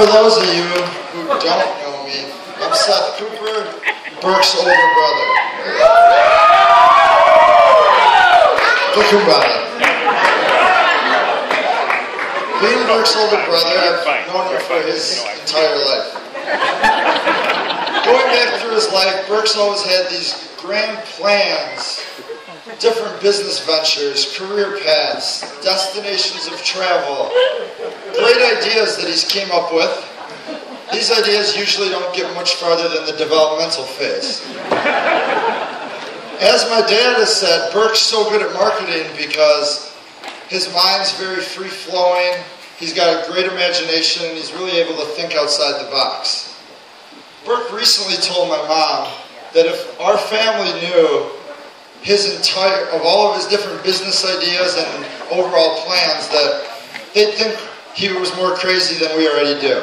For those of you who don't know me, I'm Seth Cooper, Burke's older brother. Brought it. Being Burke's older brother, I've known him for his entire life. Going back through his life, Burke's always had these grand plans, different business ventures, career paths, destinations of travel, great ideas that he's came up with. These ideas usually don't get much farther than the developmental phase. As my dad has said, Burke's so good at marketing because his mind's very free flowing, he's got a great imagination, and he's really able to think outside the box. Burke recently told my mom that if our family knew his entire, of all of his different business ideas and overall plans, that they'd think he was more crazy than we already do.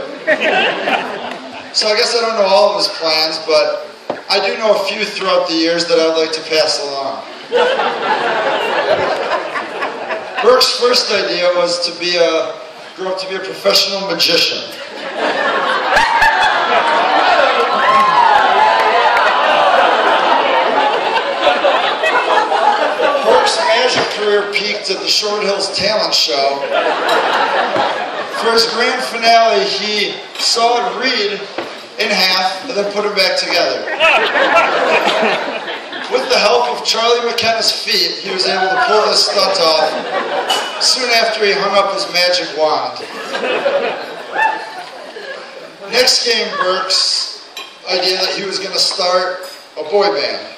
so I guess I don't know all of his plans, but I do know a few throughout the years that I'd like to pass along. Burke's first idea was to be a, grow up to be a professional magician. Burke's magic career peaked at the Short Hills Talent Show. For his grand finale, he sawed Reed in half and then put them back together. With the help of Charlie McKenna's feet, he was able to pull this stunt off soon after he hung up his magic wand. Next came Burke's idea that he was going to start a boy band.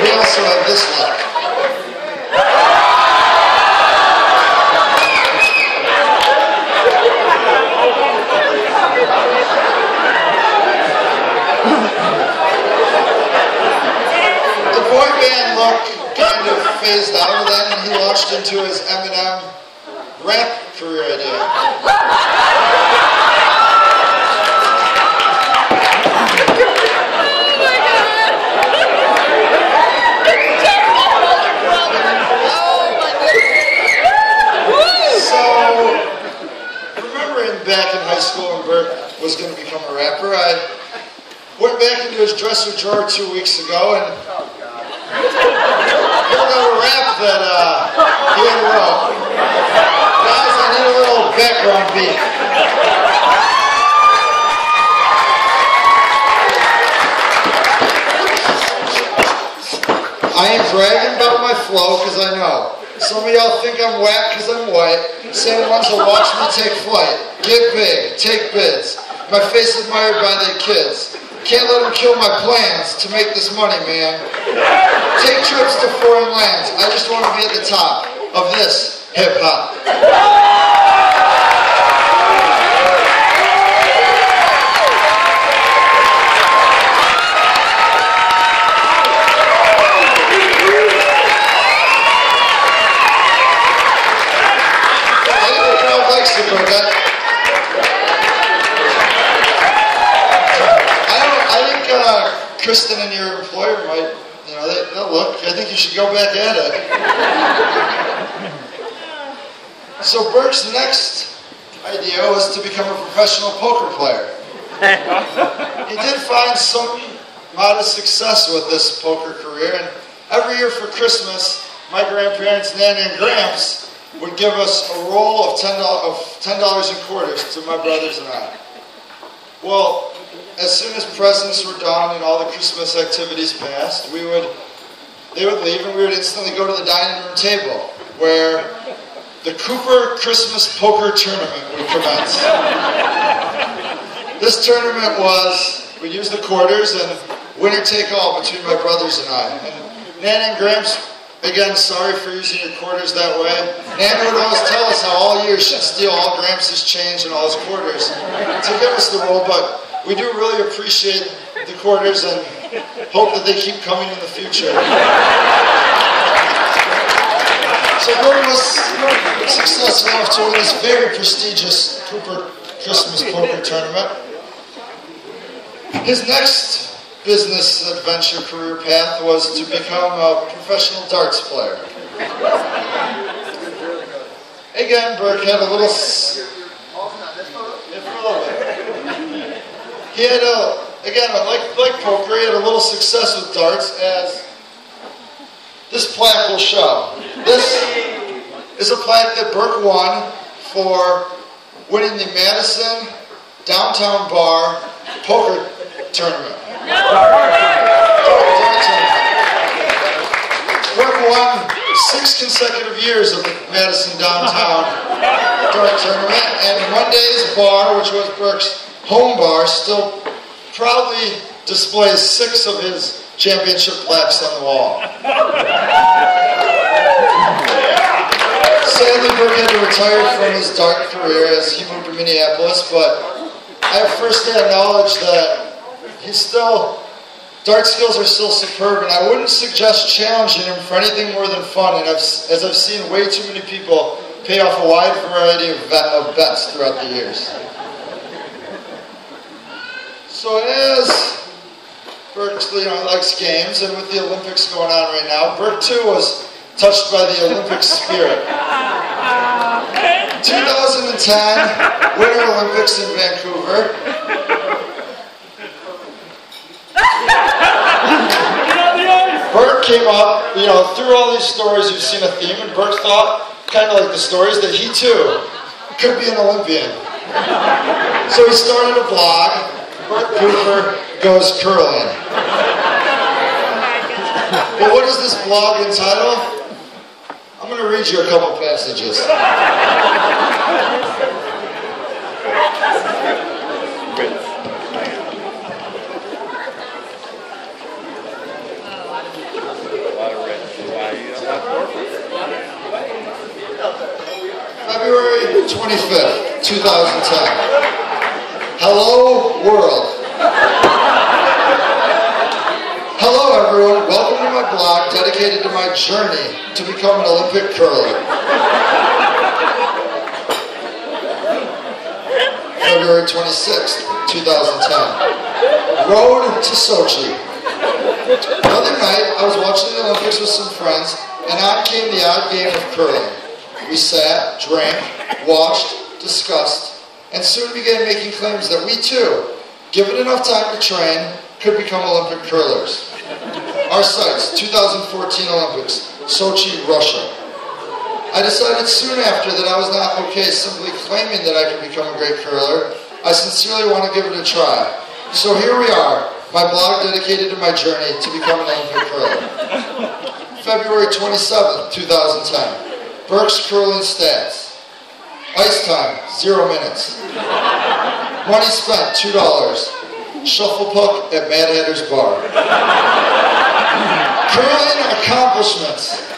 We also have this look. The boy band look kind of phased out of that and he launched into his Eminem rap career idea. So, remembering back in high school when Bert was going to become a rapper, I went back into his dresser drawer two weeks ago and pulled out a rap that uh, he wrote. Guys, I need a little background beat. I ain't bragging about my flow because I know. Some of y'all think I'm whack because I'm white. Same ones will watch me take flight. Get big, take bids. My face admired by their kids. Can't let them kill my plans to make this money, man. Take trips to foreign lands. I just want to be at the top of this hip hop. I think the crowd likes it, but that. I don't. I think uh, Kristen and your employer might. You know, they, they'll look. I think you should go back at it. So Burke's next idea was to become a professional poker player. he did find some modest success with this poker career, and every year for Christmas, my grandparents, Nanny and Gramps, would give us a roll of ten of ten dollars in quarters to my brothers and I. Well, as soon as presents were done and all the Christmas activities passed, we would they would leave and we would instantly go to the dining room table where the Cooper Christmas Poker Tournament would commence. this tournament was we used the quarters and winner take all between my brothers and I. And Nan and Gramps Again, sorry for using your quarters that way. Nana would always tell us how all years she'd steal all Gramps' change and all his quarters to give us the roll, but we do really appreciate the quarters and hope that they keep coming in the future. So Gordon was successful win this very prestigious Cooper Christmas Poker Tournament. His next business adventure career path was to become a professional darts player. Again, Burke had a little. He had a, again, like, like poker, he had a little success with darts as this plaque will show. This is a plaque that Burke won for winning the Madison Downtown Bar Poker Tournament. Burke won six consecutive years of the Madison Downtown Dart Tournament, and Monday's bar, which was Burke's home bar, still proudly displays six of his championship plaques on the wall. Sadly, Burke had to retire from his dark career as he moved to Minneapolis, but I have first-hand knowledge that he's still Dart skills are still superb, and I wouldn't suggest challenging him for anything more than fun. And I've, as I've seen way too many people pay off a wide variety of, of bets throughout the years. So as Burke, you know, likes games, and with the Olympics going on right now, Burke too was touched by the Olympic spirit. 2010 Winter Olympics in Vancouver. Burke came up, you know, through all these stories, you've seen a theme, and Burke thought, kind of like the stories, that he too could be an Olympian. So he started a blog, Cooper Goes Curling. Well, what is this blog entitled? I'm going to read you a couple passages. February 25th, 2010. Hello, world. Hello, everyone. Welcome to my blog dedicated to my journey to become an Olympic curler. February 26th, 2010. Road to Sochi. The other night, I was watching the Olympics with some friends, and out came the odd game of curling. We sat, drank, watched, discussed, and soon began making claims that we too, given enough time to train, could become Olympic curlers. Our sights, 2014 Olympics, Sochi, Russia. I decided soon after that I was not okay simply claiming that I could become a great curler. I sincerely want to give it a try. So here we are, my blog dedicated to my journey to become an Olympic curler. February 27, 2010. Burke's curling stats. Time, zero minutes. Money spent, two dollars. Shuffle puck at Mad Hatter's Bar. Curling accomplishments.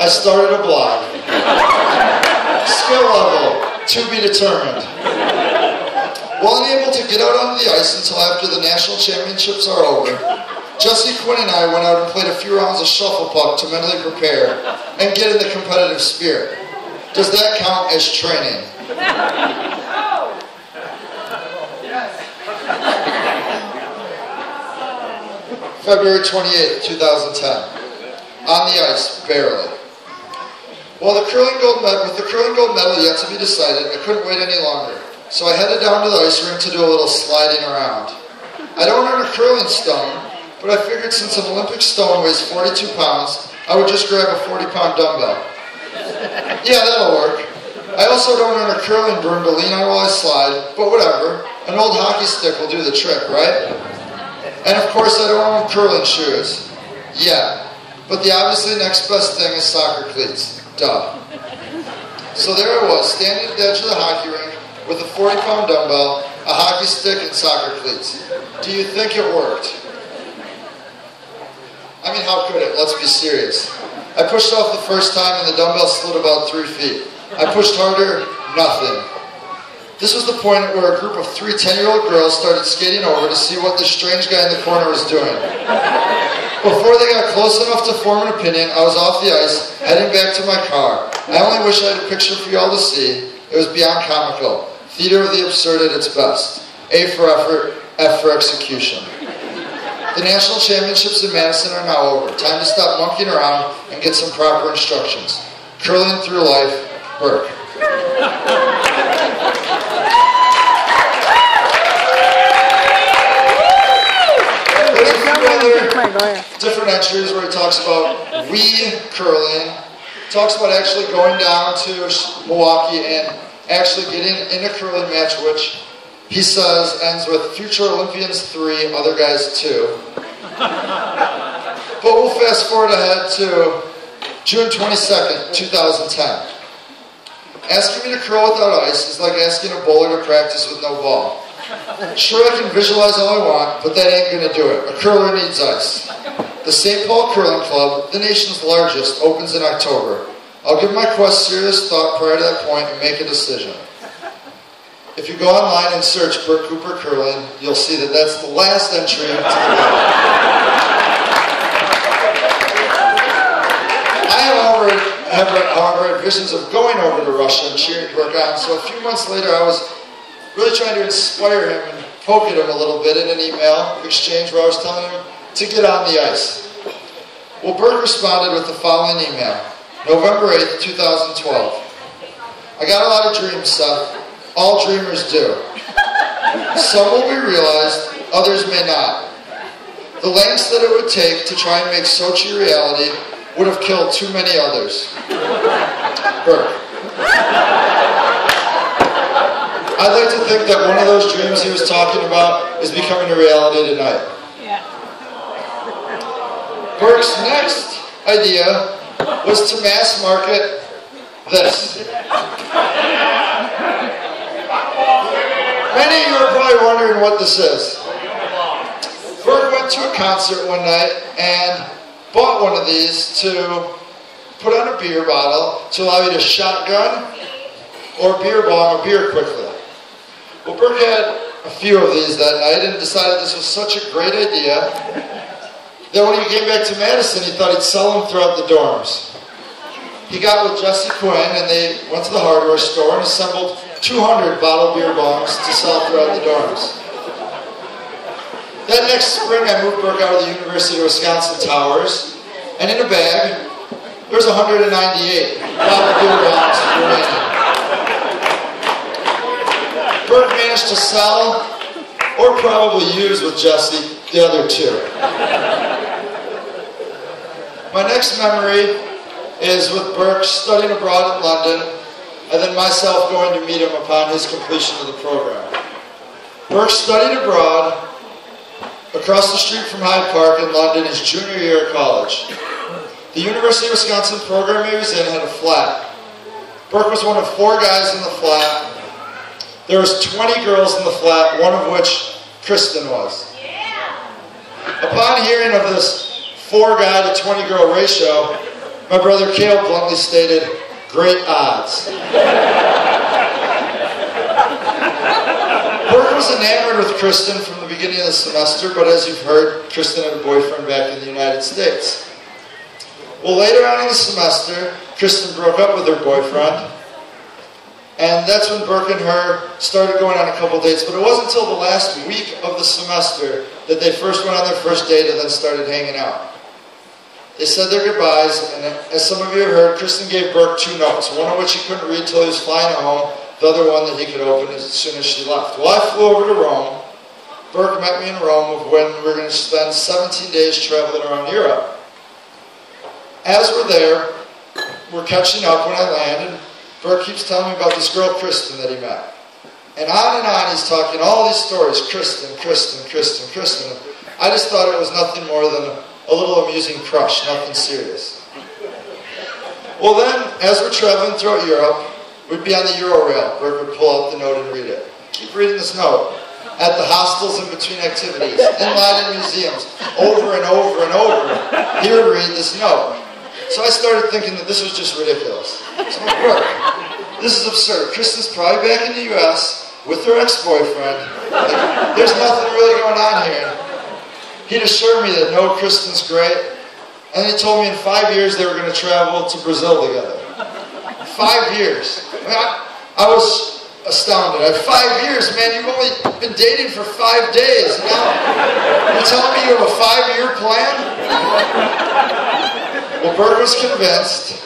I started a blog. Skill level, to be determined. While unable to get out onto the ice until after the national championships are over, Jesse Quinn and I went out and played a few rounds of shuffle puck to mentally prepare and get in the competitive spirit. Does that count as training? February 28th, 2010. On the ice, barely. While the curling gold medal, with the curling gold medal yet to be decided, I couldn't wait any longer. So I headed down to the ice rink to do a little sliding around. I don't earn a curling stone, but I figured since an Olympic stone weighs 42 pounds, I would just grab a 40 pound dumbbell. Yeah, that'll work. I also don't earn a curling broom to lean on while I slide, but whatever. An old hockey stick will do the trick, right? And of course, I don't own curling shoes. Yeah. But the obviously next best thing is soccer cleats. Duh. So there I was, standing at the edge of the hockey rink with a 40 pound dumbbell, a hockey stick, and soccer cleats. Do you think it worked? I mean, how could it? Let's be serious. I pushed off the first time and the dumbbell slid about three feet. I pushed harder, nothing. This was the point where a group of three 10 year old girls started skating over to see what this strange guy in the corner was doing. Before they got close enough to form an opinion, I was off the ice, heading back to my car. I only wish I had a picture for y'all to see. It was beyond comical. Theater of the absurd at its best. A for effort, F for execution. The national championships in Madison are now over. Time to stop monkeying around and get some proper instructions. Curling through life, Burke. different entries where he talks about we curling, talks about actually going down to Milwaukee and actually getting in a curling match, which he says ends with future Olympians three, other guys two. but we'll fast forward ahead to June 22nd, 2010. Asking me to curl without ice is like asking a bowler to practice with no ball. Sure, I can visualize all I want, but that ain't gonna do it. A curler needs ice. The St. Paul Curling Club, the nation's largest, opens in October. I'll give my quest serious thought prior to that point and make a decision. If you go online and search Burke Cooper Curling, you'll see that that's the last entry to the I have, however, had visions of going over to Russia and cheering Burke on, so a few months later I was really trying to inspire him and poke at him a little bit in an email exchange where I was telling him to get on the ice. Well, Burke responded with the following email, November 8th, 2012. I got a lot of dreams, Seth. All dreamers do. Some will be realized, others may not. The lengths that it would take to try and make Sochi reality would have killed too many others. Burke. I'd like to think that one of those dreams he was talking about is becoming a reality tonight. Yeah. Burke's next idea was to mass market this. Many of you are probably wondering what this is. Burke went to a concert one night and bought one of these to put on a beer bottle to allow you to shotgun or beer bomb a beer quickly. Well, Burke had a few of these that night and decided this was such a great idea that when he came back to Madison, he thought he'd sell them throughout the dorms. He got with Jesse Quinn and they went to the hardware store and assembled 200 bottle beer bongs to sell throughout the dorms. That next spring, I moved Burke out of the University of Wisconsin Towers, and in a bag, there's 198 bottled beer remaining. Burke managed to sell, or probably use with Jesse, the other two. My next memory is with Burke studying abroad in London and then myself going to meet him upon his completion of the program. Burke studied abroad across the street from Hyde Park in London is junior year of college. The University of Wisconsin program he was in had a flat. Burke was one of four guys in the flat. There was 20 girls in the flat, one of which Kristen was. Upon hearing of this four guy to 20 girl ratio, my brother Cale bluntly stated, Great odds. Burke was enamored with Kristen from the beginning of the semester, but as you've heard, Kristen had a boyfriend back in the United States. Well, later on in the semester, Kristen broke up with her boyfriend, and that's when Burke and her started going on a couple dates. But it wasn't until the last week of the semester that they first went on their first date and then started hanging out. They said their goodbyes, and as some of you have heard, Kristen gave Burke two notes, one of which he couldn't read till he was flying home, the other one that he could open as soon as she left. Well, I flew over to Rome. Burke met me in Rome when we were going to spend 17 days traveling around Europe. As we're there, we're catching up when I land, and Burke keeps telling me about this girl, Kristen, that he met. And on and on he's talking all these stories, Kristen, Kristen, Kristen, Kristen. I just thought it was nothing more than a little amusing crush, nothing serious. Well, then, as we're traveling throughout Europe, we'd be on the Eurail. Burke would pull out the note and read it. Keep reading this note. At the hostels in between activities, in Latin museums, over and over and over, he would read this note. So I started thinking that this was just ridiculous. So Burke, this is absurd. Kristen's probably back in the U.S. with her ex-boyfriend. Like, there's nothing really going on here. He'd assured me that no, Kristen's great. And he told me in five years they were going to travel to Brazil together. Five years. I, I, I was astounded. Five years, man, you've only been dating for five days. Now you're telling me you have a five-year plan? Well, Bert was convinced.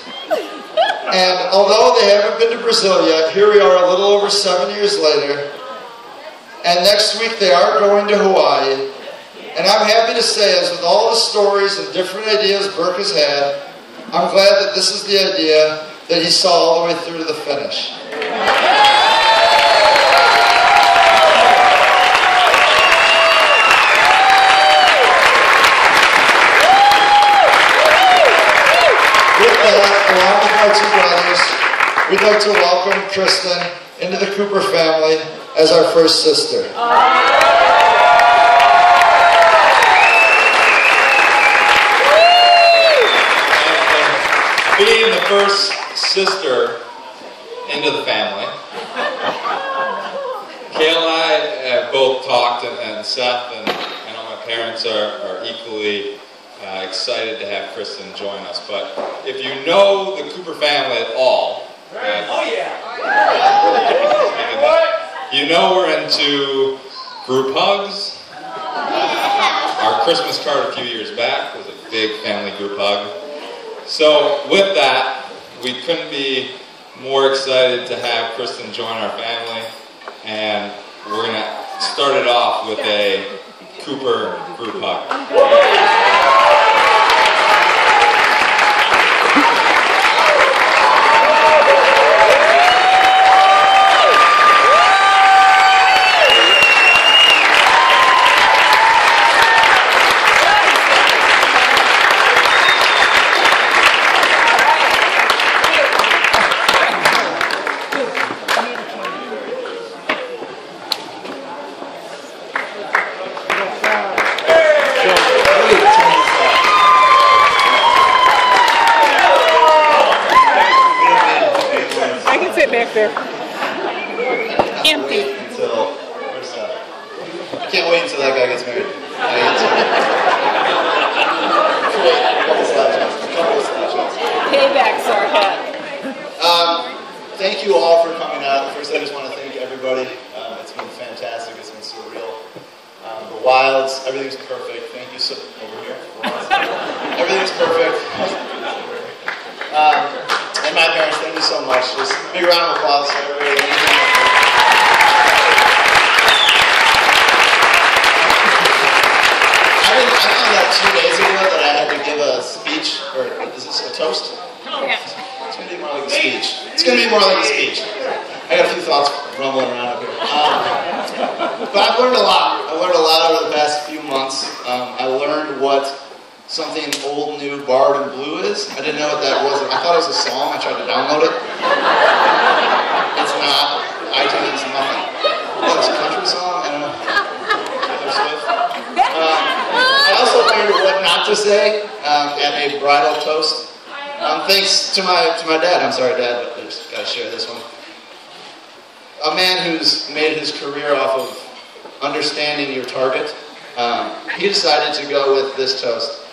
And although they haven't been to Brazil yet, here we are a little over seven years later. And next week they are going to Hawaii. And I'm happy to say, as with all the stories and different ideas Burke has had, I'm glad that this is the idea that he saw all the way through to the finish. With that, along with my two brothers, we'd like to welcome Kristen into the Cooper family as our first sister. being the first sister into the family, Kale and I have both talked, and, and Seth and I know my parents are, are equally uh, excited to have Kristen join us. But if you know the Cooper family at all, uh, Oh, yeah. you know we're into group hugs. Our Christmas card a few years back was a big family group hug. So with that, we couldn't be more excited to have Kristen join our family, and we're gonna start it off with a Cooper group hug. I can sit back there. Empty. Until, where's that? I can't wait until that guy gets married. I get to. Create a couple slideshows. A couple slideshows. Paybacks are ahead. Um, thank you all for coming out. First, I just want to thank everybody. Um, it's been fantastic. It's been surreal. Um, the wilds, everything's perfect. Thank you so over here. everything's perfect. Um, and my parents, thank you so much. Just a big round of applause for everybody. I, didn't, I found out two days ago that I had to give a speech, or is this a toast? Yeah. It's gonna be more like a speech. It's gonna be more like a speech. I got a few thoughts rumbling around up here. Um, but I've learned a lot. I've learned a lot over the past few months. Um, I learned what something old, new, barred, and blue is. I didn't know what that was. I thought it was a song. I tried to download it. It's not. iTunes, nothing. It's a country song. I don't know. Taylor Swift. Um, I also learned to say um, at a bridal toast. Um, thanks to my to my dad. I'm sorry, Dad, but I just gotta share this one. A man who's made his career off of understanding your target. Um, he decided to go with this toast.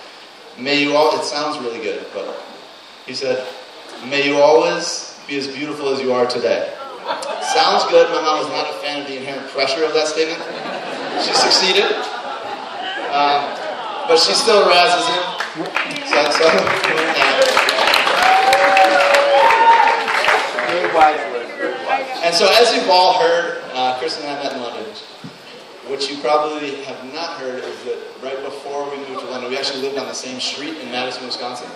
May you all. It sounds really good, but he said, "May you always be as beautiful as you are today." Sounds good. My mom was not a fan of the inherent pressure of that statement. She succeeded, um, but she still razzes him. So, so Very wise words, very wise. And so, as you've all heard, uh, Kristen and I met in London. What you probably have not heard is that right before we moved to London, we actually lived on the same street in Madison, Wisconsin.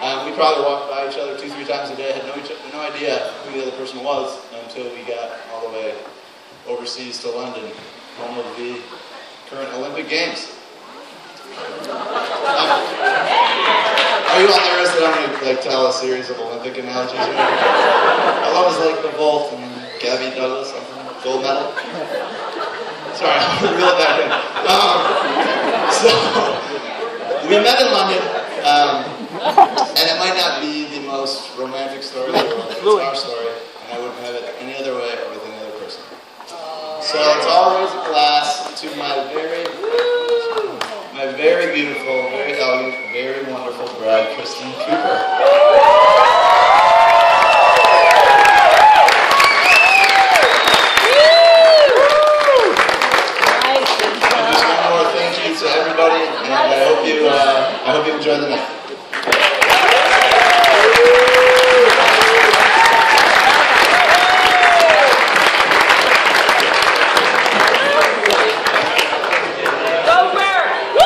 Um, we probably walked by each other two, three times a day, had no, each, no idea who the other person was until we got all the way overseas to London, home of the current Olympic Games. Are you all nervous that I'm going to like tell a series of Olympic analogies? I love is like the vault and Gabby Douglas, something, gold medal. Sorry, I'll reel it back in. Um, so, we met in London, um, and it might not be the most romantic story in the world. It's our story, and I wouldn't have it any other way or with any other person. So let's all raise a glass to my very, my very beautiful, very elegant, very Kristen Cooper.